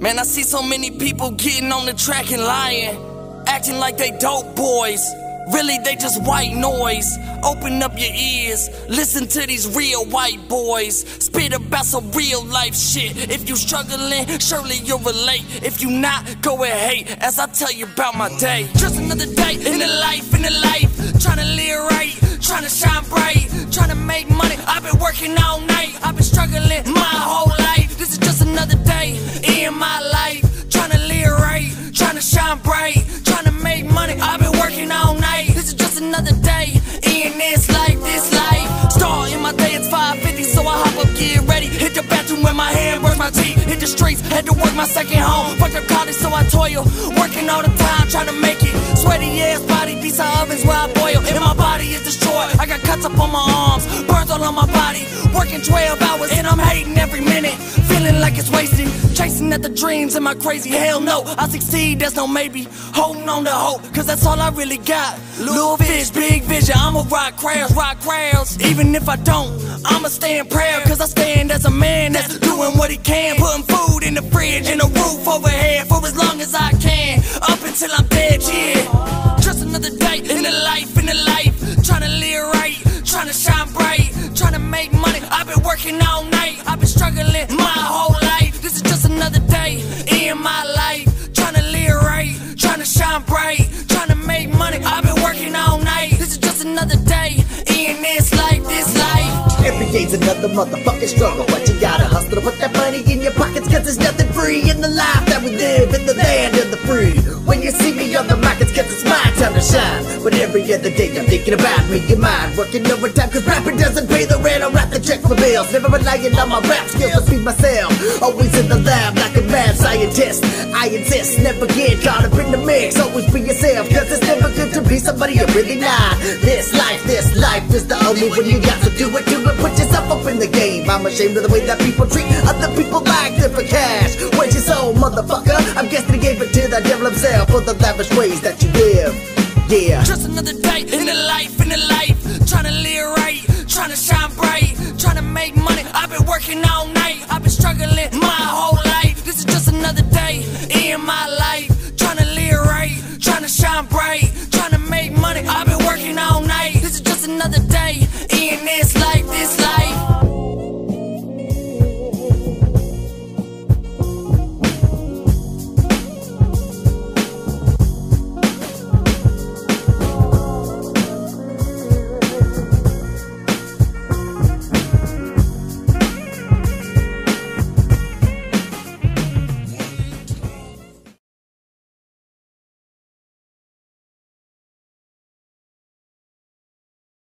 Man, I see so many people getting on the track and lying, acting like they dope boys. Really, they just white noise. Open up your ears, listen to these real white boys. Spit about some real life shit. If you struggling, surely you'll relate. If you not, go and hate as I tell you about my day. Just another day in the life, in the life. Trying to live right, trying to shine bright, trying to make money. I've been working all night, I've been struggling another day in this life, this life. Start in my day, it's 550, so I hop up, get ready. Hit the bathroom with my hand, brush my teeth. Hit the streets, had to work my second home. Fucked up college, so I toil. Working all the time, trying to make it. Sweaty ass body, pizza ovens where I boil. And my body is destroyed. I got cuts up on my arms, burns all on my body. Working 12 hours, and I'm hating every minute. Feeling like it's wasted. Chasing at the dreams, in my crazy? Hell no, I succeed, that's no maybe. Holding on to hope, cause that's all I really got. Little fish, big vision, I'ma rock crowds, rock crowds. Even if I don't, I'ma stay in prayer, cause I stand as a man that's doing what he can. Putting food in the fridge and a roof overhead for as long as I can. Up until I'm dead, yeah. Just another day in the life, in the life. Trying to live right, trying to shine bright, trying to make money. I've been working all night, shine bright, trying to make money. I've been working all night. This is just another day in this life, this life. Every day's another motherfucking struggle, but you gotta hustle to put that money in your pockets, cause there's nothing free in the life that we live in the land of the free. When you see me on the mic, it's cause it's my time to shine. But every other day I'm thinking about me, your mind, working overtime, cause rapping doesn't pay the rent, I write the check for bills. Never relying on my rap skills to feed myself. Always in the lab like mad scientist. I insist, never get caught up in the mix. Always be yourself, cause it's never good to be somebody you're really not. This life, this life is the only one you got, so do it, do it, put yourself up in the game. I'm ashamed of the way that people treat other people like them for cash. Where's your soul, motherfucker? I'm guessing he gave it to the devil himself for the lavish ways that you live. Yeah. Just another day in the life, in the life. Trying to live right, trying to shine bright, trying to make money. I've been working all night, I've been struggling my whole life this is just another day in my life. Trying to live right, trying to shine bright, trying to make money. I've been working all night. This is just another day in this life, this life.